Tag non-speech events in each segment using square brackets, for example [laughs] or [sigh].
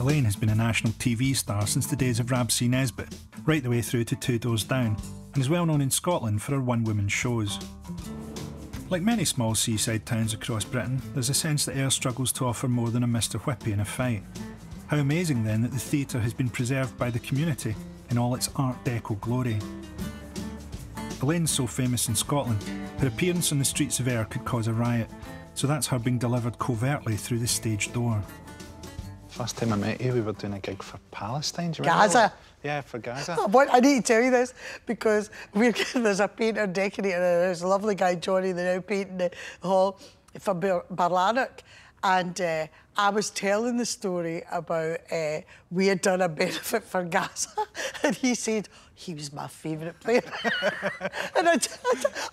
Elaine has been a national TV star since the days of Rab C. Nesbitt, right the way through to Two Doors Down, and is well known in Scotland for her one woman shows. Like many small seaside towns across Britain, there's a sense that Ayr struggles to offer more than a Mr. Whippy in a fight. How amazing then that the theatre has been preserved by the community in all its Art Deco glory. Elaine's so famous in Scotland, her appearance on the streets of Ayr could cause a riot, so that's her being delivered covertly through the stage door. First time I met you, we were doing a gig for Palestine. Do you Gaza. Remember? Yeah, for Gaza. [laughs] I, want, I need to tell you this because we're, [laughs] there's a painter decorator, and there's a lovely guy, Johnny, they're now painting the hall for Bar. And uh, I was telling the story about uh, we had done a [laughs] benefit for Gaza, [laughs] and he said he was my favourite player. [laughs] and I,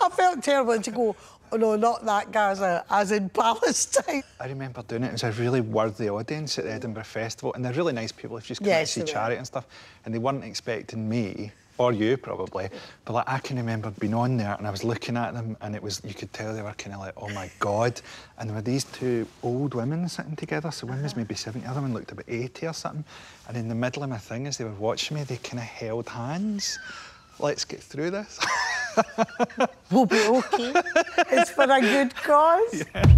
I, felt terrible and to go, oh no, not that Gaza, as in Palestine. I remember doing it. It was a really worthy audience at the Edinburgh Festival, and they're really nice people if you just come yes, to see charity and stuff. And they weren't expecting me or you probably, but like I can remember being on there and I was looking at them and it was you could tell they were kind of like, oh my god, and there were these two old women sitting together. So one was uh-huh. maybe 70, the other one looked about 80 or something. And in the middle of my thing, as they were watching me, they kind of held hands. Let's get through this. [laughs] we'll be okay. it's for a good cause. [laughs] Yeah.